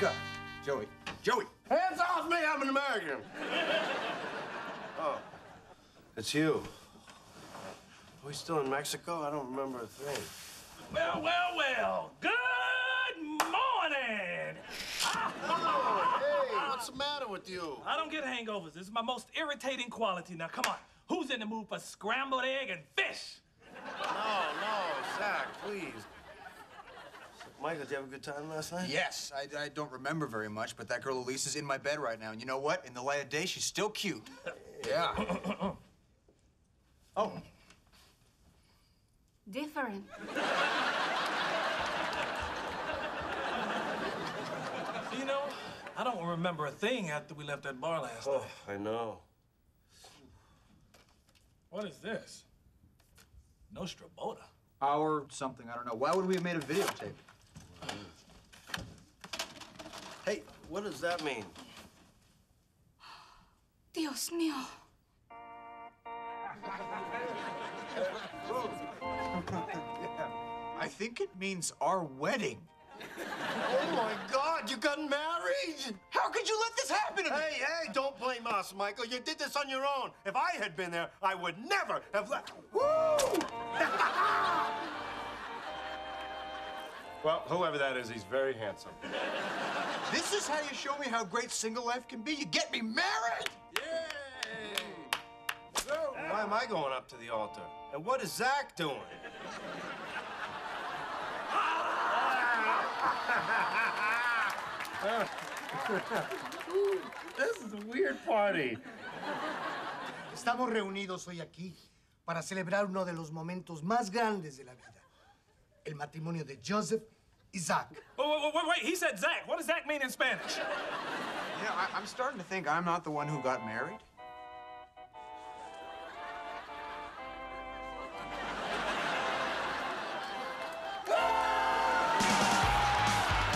Mexico. Joey. Joey! Hands off me, I'm an American. oh, it's you. Are we still in Mexico? I don't remember a thing. Well, well, well. Good morning. Hey, what's the matter with you? I don't get hangovers. This is my most irritating quality. Now, come on. Who's in the mood for scrambled egg and fish? No, no, Zach, please. Michael, did you have a good time last night? Yes, I, I don't remember very much, but that girl Elisa's in my bed right now. And you know what? In the light of day, she's still cute. Yeah. oh, Different. You know, I don't remember a thing after we left that bar last Oh, night. I know. What is this? Nostrabota. our something, I don't know. Why would we have made a videotape? Hey, what does that mean? Dios mío. I think it means our wedding. Oh my God, you got married! How could you let this happen to me? Hey, hey, don't blame us, Michael. You did this on your own. If I had been there, I would never have left. Woo! well, whoever that is, he's very handsome. This is how you show me how great single life can be. You get me married. Yay! So, why am I going up to the altar? And what is Zach doing? this is a weird party. Estamos reunidos hoy aquí para celebrar uno de los momentos más grandes de la vida. El matrimonio de Joseph y Zach. Wait, wait, wait, wait. He said Zach. What does Zach mean in Spanish? You know, I, I'm starting to think I'm not the one who got married.